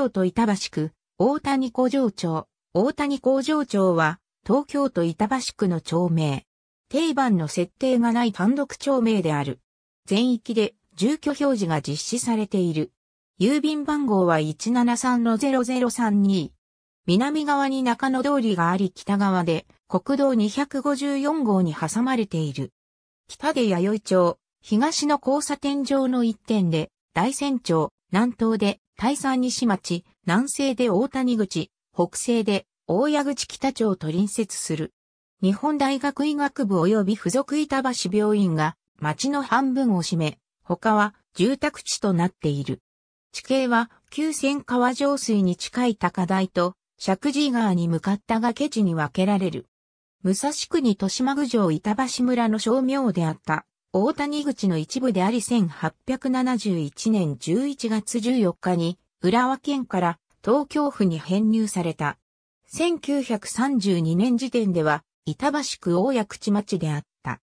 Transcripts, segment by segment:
京都板橋区、大谷工場町。大谷工場町は、東京都板橋区の町名。定番の設定がない単独町名である。全域で住居表示が実施されている。郵便番号は173-0032。南側に中野通りがあり北側で国道254号に挟まれている。北で弥生町、東の交差点上の一点で大山町、南東で大山西町、南西で大谷口、北西で大谷口北町と隣接する。日本大学医学部及び附属板橋病院が町の半分を占め、他は住宅地となっている。地形は旧千川上水に近い高台と石神川に向かった崖地に分けられる。武蔵区に豊島郡城板橋村の商名であった大谷口の一部であり1871年11月14日に浦和県から東京府に編入された。1932年時点では板橋区大谷口町であった。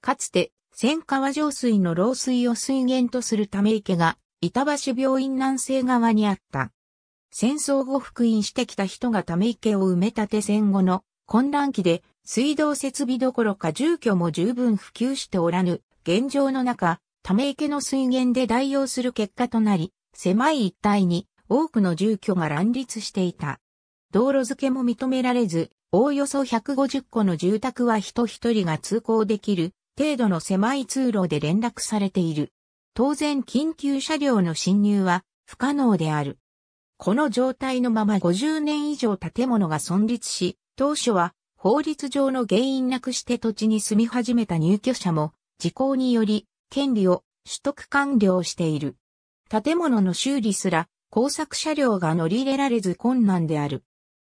かつて、千川上水の漏水を水源とするため池が、板橋病院南西側にあった。戦争後復員してきた人がため池を埋め立て戦後の混乱期で水道設備どころか住居も十分普及しておらぬ現状の中、ため池の水源で代用する結果となり、狭い一帯に多くの住居が乱立していた。道路付けも認められず、おおよそ150戸の住宅は人一人が通行できる程度の狭い通路で連絡されている。当然緊急車両の侵入は不可能である。この状態のまま50年以上建物が存立し、当初は法律上の原因なくして土地に住み始めた入居者も時効により権利を取得完了している。建物の修理すら工作車両が乗り入れられず困難である。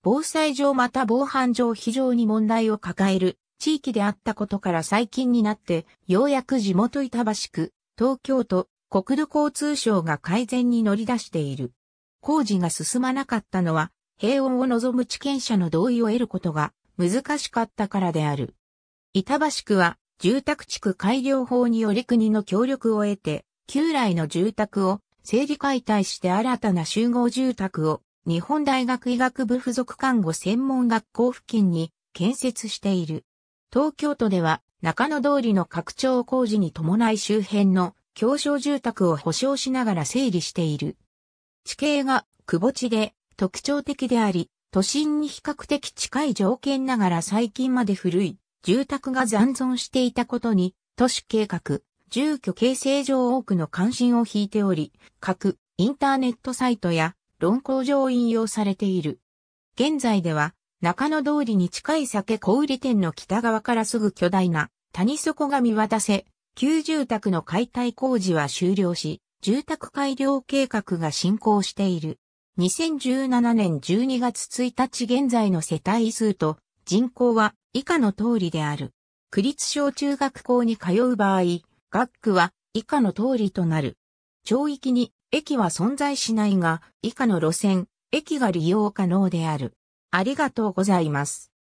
防災上また防犯上非常に問題を抱える地域であったことから最近になってようやく地元板橋区、東京都、国土交通省が改善に乗り出している。工事が進まなかったのは平穏を望む地権者の同意を得ることが難しかったからである。板橋区は住宅地区改良法により国の協力を得て、旧来の住宅を整理解体して新たな集合住宅を日本大学医学部附属看護専門学校付近に建設している。東京都では中野通りの拡張工事に伴い周辺の狭小住宅を保障しながら整理している。地形が窪地で特徴的であり、都心に比較的近い条件ながら最近まで古い住宅が残存していたことに都市計画、住居形成上多くの関心を引いており、各インターネットサイトや論考上引用されている。現在では、中野通りに近い酒小売店の北側からすぐ巨大な谷底が見渡せ、旧住宅の解体工事は終了し、住宅改良計画が進行している。2017年12月1日現在の世帯数と人口は以下の通りである。区立小中学校に通う場合、学区は以下の通りとなる。町域に駅は存在しないが、以下の路線、駅が利用可能である。ありがとうございます。